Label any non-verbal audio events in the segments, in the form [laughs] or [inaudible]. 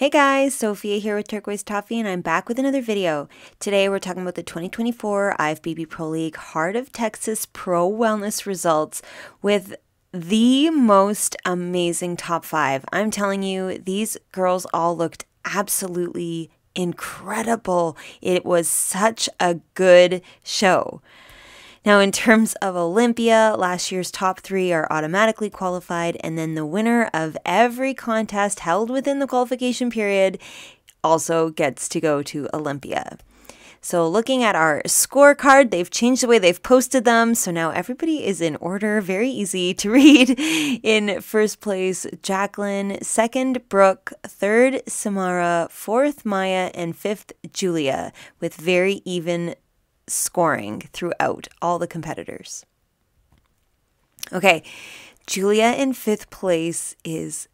Hey guys, Sophia here with Turquoise Toffee, and I'm back with another video. Today we're talking about the 2024 IFBB Pro League Heart of Texas Pro Wellness results with the most amazing top five. I'm telling you, these girls all looked absolutely incredible. It was such a good show. Now, in terms of Olympia, last year's top three are automatically qualified, and then the winner of every contest held within the qualification period also gets to go to Olympia. So, looking at our scorecard, they've changed the way they've posted them. So now everybody is in order, very easy to [laughs] read. In first place, Jacqueline, second, Brooke, third, Simara, fourth, Maya, and fifth, Julia, with very even scoring throughout all the competitors. Okay, Julia in fifth place is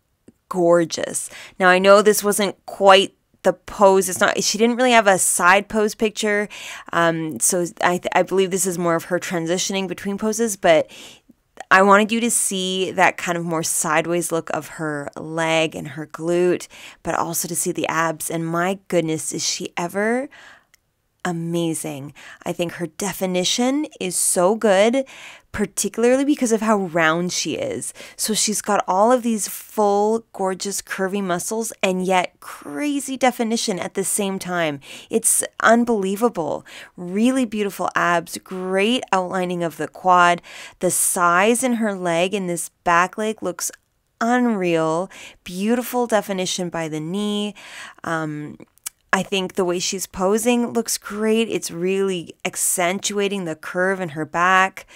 gorgeous. Now, I know this wasn't quite the pose. It's not, she didn't really have a side pose picture. Um, so I, I believe this is more of her transitioning between poses, but I wanted you to see that kind of more sideways look of her leg and her glute, but also to see the abs. And my goodness, is she ever amazing. I think her definition is so good, particularly because of how round she is. So she's got all of these full, gorgeous, curvy muscles and yet crazy definition at the same time. It's unbelievable. Really beautiful abs, great outlining of the quad. The size in her leg and this back leg looks unreal. Beautiful definition by the knee. Um, I think the way she's posing looks great. It's really accentuating the curve in her back.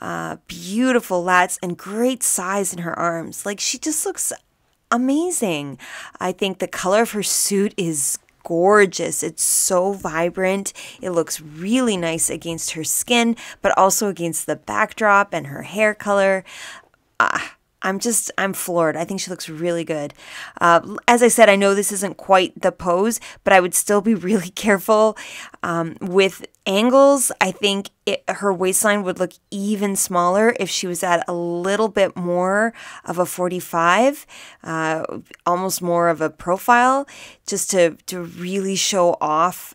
Uh, beautiful lats and great size in her arms. Like she just looks amazing. I think the color of her suit is gorgeous. It's so vibrant. It looks really nice against her skin, but also against the backdrop and her hair color. Ah, I'm just, I'm floored. I think she looks really good. Uh, as I said, I know this isn't quite the pose, but I would still be [laughs] really careful um, with angles. I think it, her waistline would look even smaller if she was at a little bit more of a 45, uh, almost more of a profile, just to, to really show off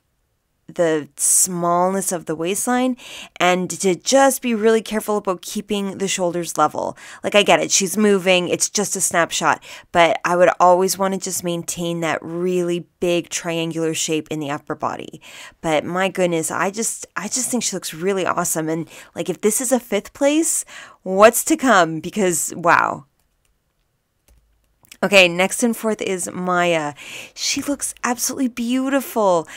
the smallness of the waistline and to just be really careful about keeping the shoulders level. Like, I get it, she's moving, it's just a snapshot, but I would always want to just maintain that really big triangular shape in the upper body. But my goodness, I just, I just think she looks really awesome. And like, if this is a fifth place, what's to come? Because wow, Okay, next and fourth is Maya. She looks absolutely beautiful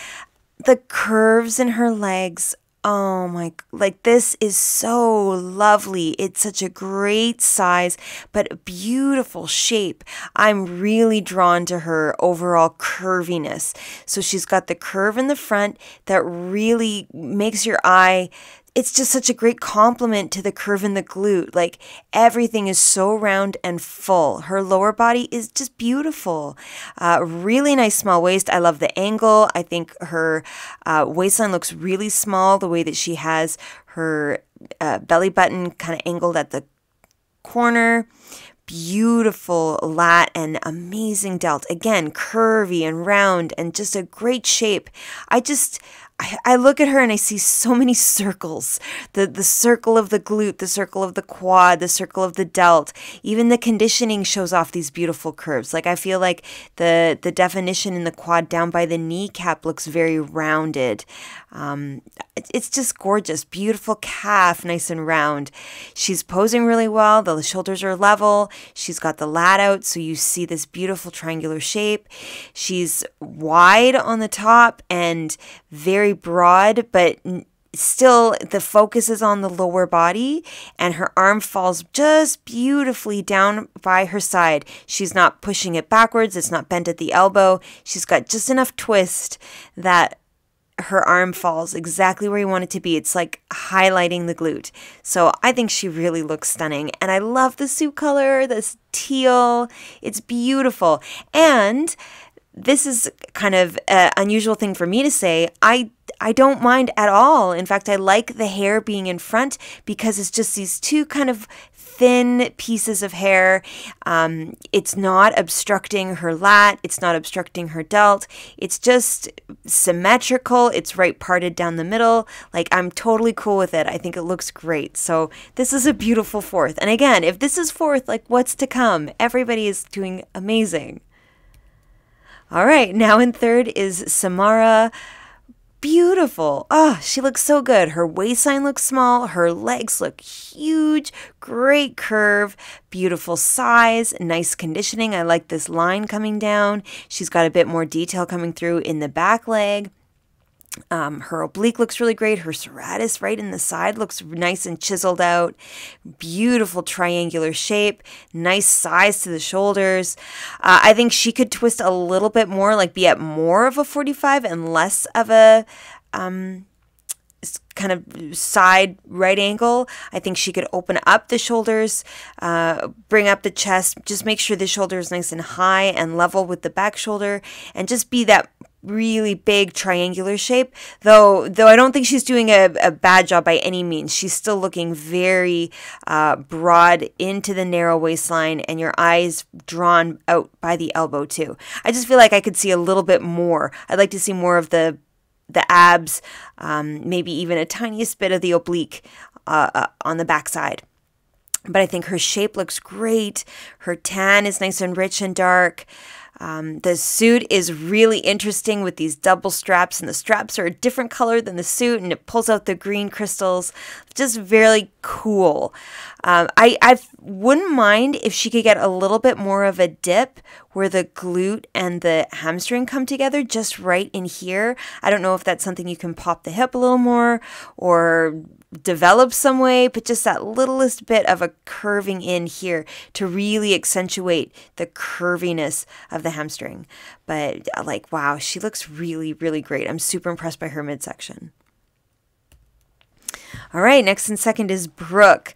the curves in her legs oh my like this is so lovely. It's such a great size but beautiful shape. I'm really drawn to her overall curviness. So she's got the curve in the front that really makes your eye it's just such a great compliment to the curve in the glute. Like everything is so round and full. Her lower body is just beautiful. Uh, really nice small waist. I love the angle. I think her uh, waistline looks really small. The way that she has her uh, belly button kind of angled at the corner beautiful lat and amazing delt. Again, curvy and round and just a great shape. I just I, look at her and I see so many circles the, the circle of the glute, the circle of the quad, the circle of the delt. Even the conditioning shows off these beautiful curves. Like I feel like the, the definition in the quad down by the kneecap looks very rounded. Um, it's just gorgeous. Beautiful calf, nice and round. She's posing really well. The shoulders are level. She's got the lat out, so you see this beautiful triangular shape. She's wide on the top and very broad, but still the focus is on the lower body and her arm falls just beautifully down by her side. She's not pushing it backwards, it's not bent at the elbow. She's got just enough twist that her arm falls exactly where you want it to be. It's like highlighting the glute. So I think she really looks stunning. And I love the suit color, this teal. It's beautiful. And this is kind of an unusual thing for me to say. I I don't mind at all. In fact, I like the hair being in front because it's just these two kind of thin pieces of hair. Um, it's not obstructing her lat, it's not obstructing her delt. It's just symmetrical, it's right parted down the middle. Like, I'm totally cool with it. I think it looks great. So, this is a beautiful fourth. And again, if this is fourth, like, what's to come? Everybody is doing amazing. All right, now in third is Simara beautiful. Oh, she looks so good. Her waistline looks small, her legs look huge, great curve, beautiful size, nice conditioning. I like this line coming down. She's got a bit more detail coming through in the back leg. Um, her oblique looks really great. Her serratus right in the side looks nice and chiseled out. Beautiful triangular shape. Nice size to the shoulders. Uh, I think she could twist a little bit more, like be at more of a 45 and less of a um, kind of side right angle. I think she could open up the shoulders, uh, bring up the chest, just make sure the shoulder is nice and high and level with the back shoulder, and just be that really big triangular shape though though i don't think she's doing a, a bad job by any means. She's still looking very uh, broad into the narrow waistline and your eyes drawn out by the elbow too. I just feel like i could see a little bit more. I'd like to see more of the the abs um, maybe even a tiniest bit of the oblique uh, uh, on the backside but i think her shape looks great. Her tan is nice and rich and dark um, the suit is really interesting with these double straps, and the straps are a different color than the suit, and it pulls out the green crystals. Just very cool. Um, I, I wouldn't mind if she could get a little bit more of a dip where the glute and the hamstring come together just right in here. I don't know if that's something you can pop the hip a little more or develop some way, but just that littlest bit of a curving in here to really accentuate the curviness of the hamstring. But uh, like, wow, she looks really, really great. I'm super impressed by her midsection. All right, next and second is Brooke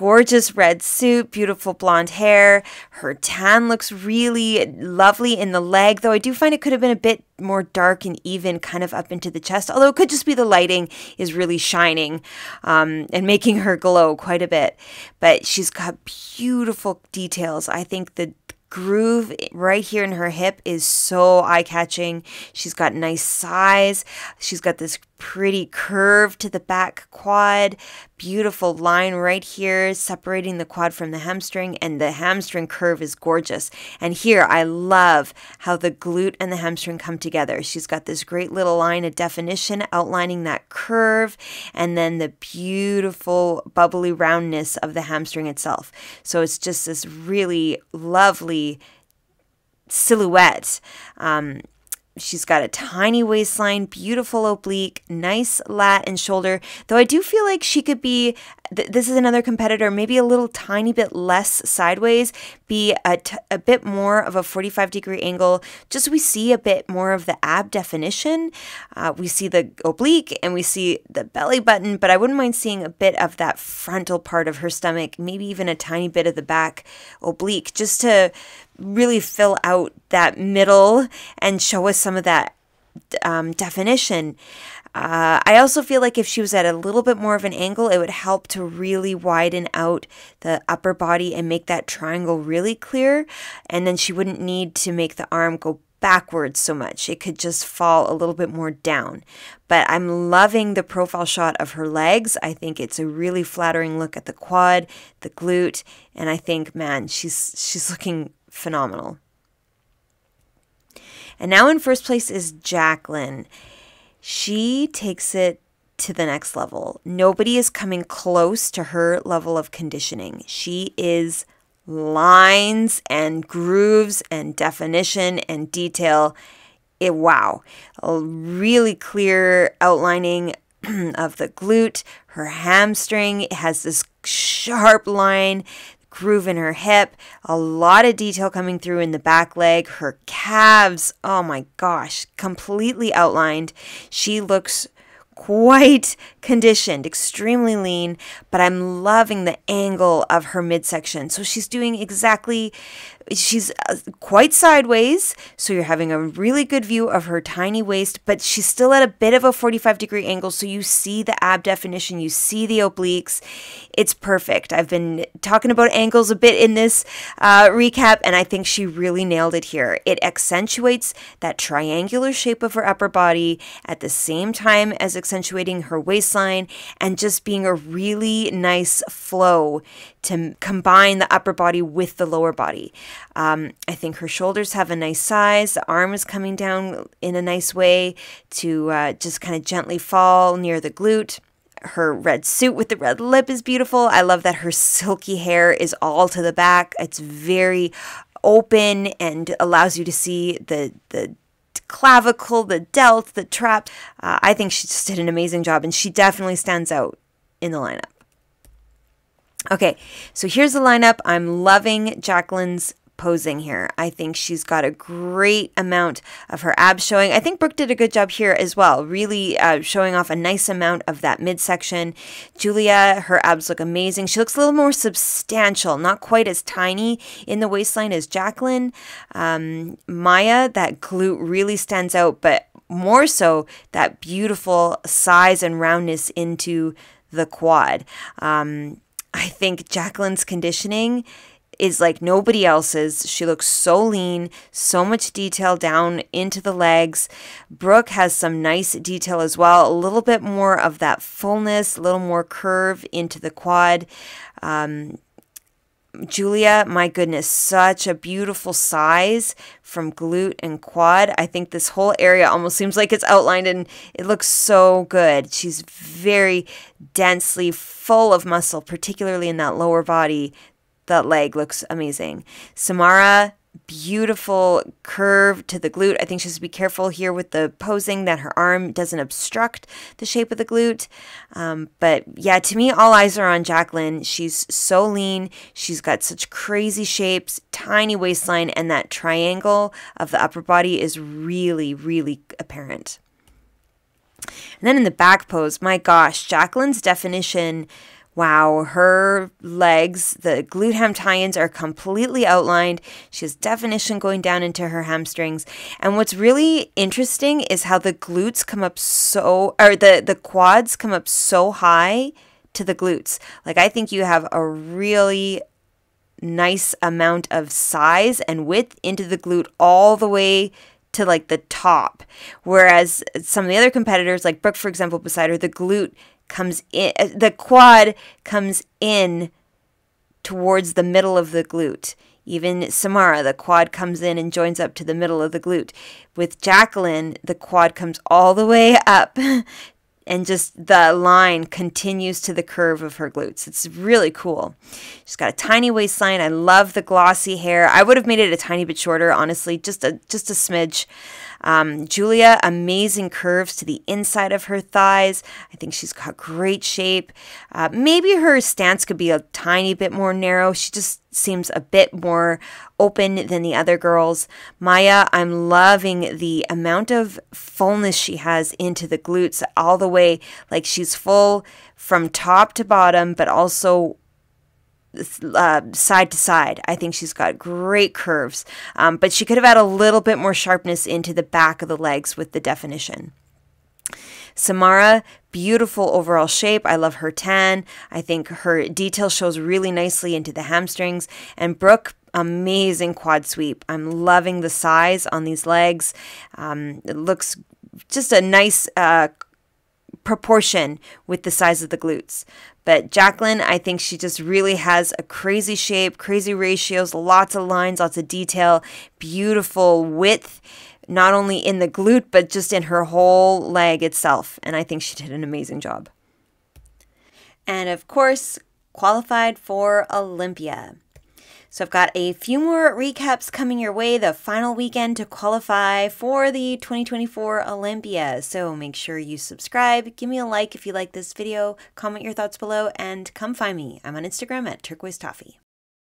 gorgeous red suit, beautiful blonde hair. Her tan looks really lovely in the leg, though I do find it could have been a bit more dark and even kind of up into the chest, although it could just be the lighting is really shining um, and making her glow quite a bit. But she's got beautiful details. I think the groove right here in her hip is so eye catching. She's got nice size. She's got this pretty curve to the back quad. Beautiful line right here separating the quad from the hamstring, and the hamstring curve is gorgeous. And here I love how the glute and the hamstring come together. She's got this great little line of definition outlining that curve, and then the beautiful bubbly roundness of the hamstring itself. So it's just this really lovely silhouette. Um, She's got a tiny waistline, beautiful oblique, nice lat and shoulder. Though I do feel like she could be, th- this is another competitor, maybe a little tiny bit less sideways, be a, a bit more of a 45 degree angle, just so we see a bit more of the ab definition. Uh, we see the oblique and we see the belly button, but I wouldn't mind seeing a bit of that frontal part of her stomach, maybe even a tiny bit of the back oblique, just to really fill out that middle and show us some of that um, definition. Uh, I also feel like if she was at a little bit more of an angle, it would help to really widen out the upper body and make that triangle really clear. And then she wouldn't need to make the arm go backwards so much. It could just fall a little bit more down. But I'm loving the profile shot of her legs. I think it's a really flattering look at the quad, the glute, and I think man, she's she's looking phenomenal. And now in first place is Jacqueline. She takes it to the next level. Nobody is coming close to her level of conditioning. She is lines and grooves and definition and detail. It, wow. A really clear outlining [clears throat] of the glute, her hamstring has this sharp line groove in her hip, a lot of detail coming through in the back leg, her calves, oh my gosh, completely outlined. She looks quite conditioned, extremely lean, but I'm loving the angle of her midsection. So she's doing exactly she's uh, quite sideways, so you're having a really good view of her tiny waist, but she's still at a bit of a 45 degree angle, so you see the ab definition, you see the obliques. It's perfect. I've been talking about angles a bit in this uh, recap, and I think she really nailed it here. It accentuates that triangular shape of her upper body at the same time as accentuating her waistline and just being a really nice flow to combine the upper body with the lower body. Um, I think her shoulders have a nice size. The arm is coming down in a nice way to uh, just kind of gently fall near the glute. Her red suit with the red lip is beautiful. I love that her silky hair is all to the back. It's very open and allows you to see the the clavicle, the delt, the trap. Uh, I think she just did an amazing job, and she definitely stands out in the lineup. Okay, so here's the lineup. I'm loving Jacqueline's posing here. I think she's got a great amount of her abs showing. I think Brooke did a good job here as well, really uh, showing off a nice amount of that midsection. Julia, her abs look amazing. She looks a little more substantial, not quite as tiny in the waistline as Jacqueline. Um, Maya, that glute really stands out, but more so that beautiful size and roundness into the quad. Um, I think Jacqueline's conditioning is like nobody else's. She looks so lean, so much detail down into the legs. Brooke has some nice detail as well, a little bit more of that fullness, a little more curve into the quad. Um, Julia, my goodness, such a beautiful size from glute and quad. I think this whole area almost seems like it's outlined and it looks so good. She's very densely full of muscle, particularly in that lower body. That leg looks amazing. Simara, beautiful curve to the glute. I think she has to be careful here with the posing that her arm doesn't obstruct the shape of the glute. Um, but yeah, to me, all eyes are on Jacqueline. She's so lean. She's got such crazy shapes, tiny waistline, and that triangle of the upper body is really, really apparent. And then in the back pose, my gosh, Jacqueline's definition Wow, her legs, the glute ham tie ins are completely outlined. She has definition going down into her hamstrings. And what's really interesting is how the glutes come up so, or the, the quads come up so high to the glutes. Like, I think you have a really nice amount of size and width into the glute all the way to like the top. Whereas some of the other competitors, like Brooke, for example, beside her, the glute comes in, uh, the quad comes in towards the middle of the glute. Even Simara, the quad comes in and joins up to the middle of the glute. With Jacqueline, the quad comes all the way up [laughs] and just the line continues to the curve of her glutes. It's really cool. She's got a tiny waistline. I love the glossy hair. I would have made it a tiny bit shorter, honestly, just a just a smidge. Um, Julia, amazing curves to the inside of her thighs. I think she's got great shape. Uh, maybe her stance could be a tiny bit more narrow. She just seems a bit more open than the other girls. Maya, I'm loving the amount of fullness she has into the glutes all the way. Like she's full from top to bottom, but also uh, side to side. I think she's got great curves, um, but she could have had a little bit more sharpness into the back of the legs with the definition. Simara, beautiful overall shape. I love her tan. I think her detail shows really nicely into the hamstrings. And Brooke, amazing quad sweep. I'm loving the size on these legs. Um, it looks just a nice uh, proportion with the size of the glutes. But Jacqueline, I think she just really has a crazy shape, crazy ratios, lots of lines, lots of detail, beautiful width, not only in the glute, but just in her whole leg itself. And I think she did an amazing job. And of course, qualified for Olympia. So I've got a few more recaps coming your way, the final weekend to qualify for the 2024 Olympia. So make sure you subscribe, give me a like if you like this video, comment your thoughts below, and come find me. I'm on Instagram at turquoise toffee.